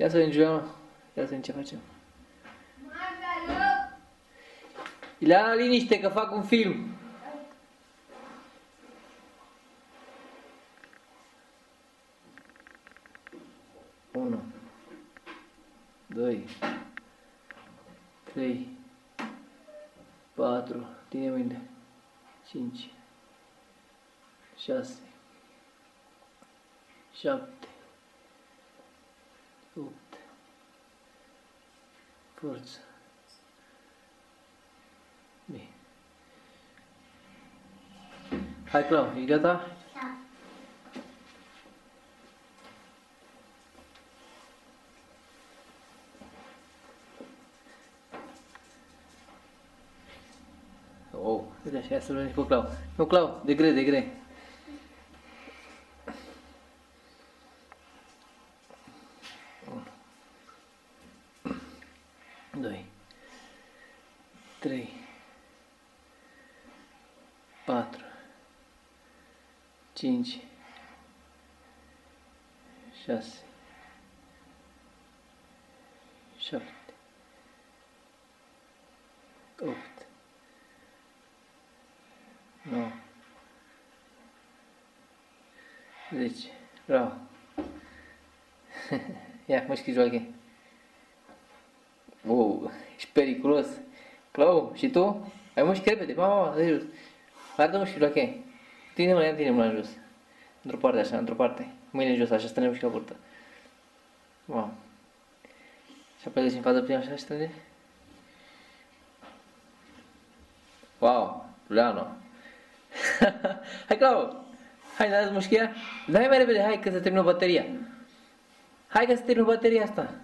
Ia să vedem, Giuliano. Ia să vedem ce facem. Ileana, liniște, că fac un film. Unu. Doi. Trei. Patru. Tine mâinile. Cinci. Șase. Șapte. Opt. Forță. Bine. Hai, Clau, e gata? Da. Oh, uite așa, ia să vedem și pe Clau. Nu, Clau, de gre, de gre. Doi. Trei. Patru. Cinci. Șase. Șapte. Opt. 9 10 Bravo Ia, mușchi joache Wow, ești periculos. Clau, și tu? Ai mușchi repede, mama, mama, de jos. Arată mușchi joache Tine mă, ia tine mâna în jos. Într-o parte așa, într-o parte. Mâine în jos, așa, strânge mușchi la burtă. Wow Și apoi deci în față prima așa, strânge Wow, Juliano hai, Clau! Hai, dați mușchia. Dai mai repede, hai că se termină bateria. Hai că se termină bateria asta.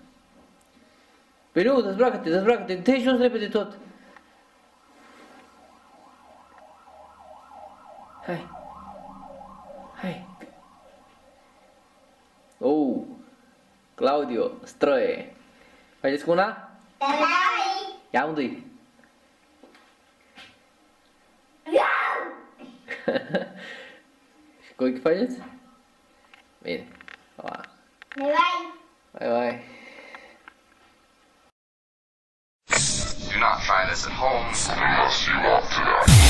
Păi nu, dezbracă-te, dezbracă-te, dă jos repede tot. Hai. Hai. Oh, Claudio, stroie. Faceți cu una? Dai! Ia unde Și cum faceți? Bine. Pa. Bye bye! Bye bye. might find this at home. We'll see you want to.